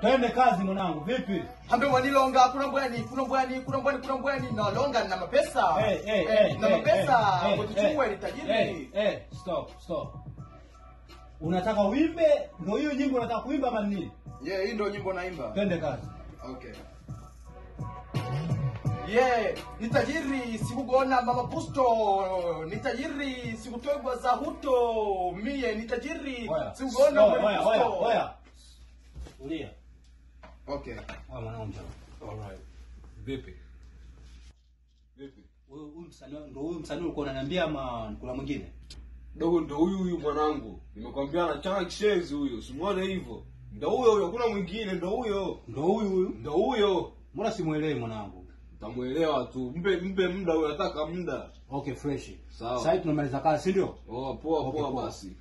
Twende kazi mwanangu, vipi? Hambe wanilonga kuna mbwani kuna mbwani kuna mbwani kuna mbwani na longa na mapesa. Eh, hey, eh, Eh, eh, na eh, mapesa. Hey, hey, hey, hey, ni tajiri. eh, eh, stop, stop. Unataka uimbe? Ndio hiyo nyimbo unataka kuimba ama nini? Yeah, hii ndio nyimbo naimba. Twende kazi. Okay. Yeah, ni tajiri sikugona mama pusto, ni tajiri sikutogwa za huto, mie ni tajiri sikugona mama pusto. Okay. Mwanangu. Alright. Vipi? Vipi? Wewe huyu msanii ndio huyu msanii ulikuwa unaniambia ama kuna mwingine? Dogo ndio huyu huyu mwanangu. Nimekwambia anachana kishenzi huyo. Simuone hivyo. Ndio huyo huyo, hakuna mwingine, ndio huyo. Ndio huyu huyu. Ndio huyo. Mbona simuelewi mwanangu? Utamuelewa tu. Mpe mpe muda huyo, nataka muda. Okay, fresh. Sawa. Sasa tunamaliza kazi, si ndio? Oh, poa Okay, poa poa. basi.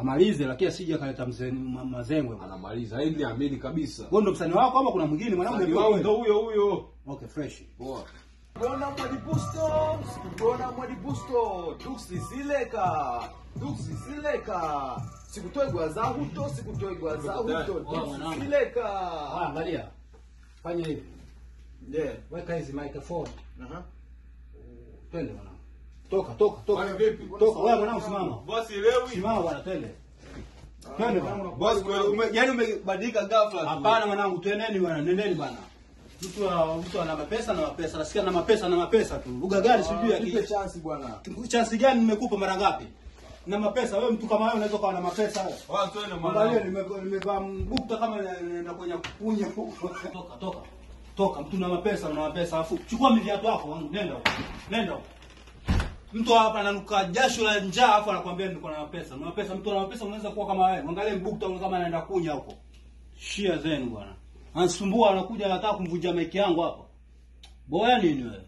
Amalize lakini asije akaleta mzee ma- mazengwe. Anamaliza. Hii amini kabisa. Wewe ndo msanii wako ama kuna mwingine mwanangu? ndio huyo huyo. Okay, fresh. Poa. Busto, bona mwadi busto, duksi zileka, duksi zileka. Sikutoe gwaza huto, sikutoe gwaza huto, duksi mwanangu. Ah, angalia. Fanya hivi. Yeah. Weka hizi microphone. Aha. Twende mwanangu. Toka, toka, toka. Bwana vipi? Toka, wewe mwanangu simama. Bosi elewi. Simama bwana, twende. Twende bwana. Bosi kweli ume, yani umebadilika ghafla. Hapana mwanangu, twendeni bwana, nendeni bwana. Mtu wa- mtu ana mapesa na mapesa, nasikia na mapesa na mapesa tu. Lugha gani sijui ya Nipe chance bwana. Chance gani nimekupa mara ngapi? Na mapesa, wewe mtu kama wewe unaweza kuwa na mapesa wewe. Twende Angalia mwanangu. nime- nimevaa mbukta kama na- kwenye kunya huko. Toka, toka. Toka, mtu na mapesa na mapesa afu chukua viatu wako, nenda huko. Nenda huko. Mtu hapa ananuka jasho la njaa afu anakuambia niko na mapesa. Na mapesa, mtu ana mapesa unaweza kuwa kama wewe. Angalia mbukta kama anaenda kunya huko. Shia zenu bwana. Anasumbua anakuja anataka kumvunja maiki yangu hapa. Boya nini wewe?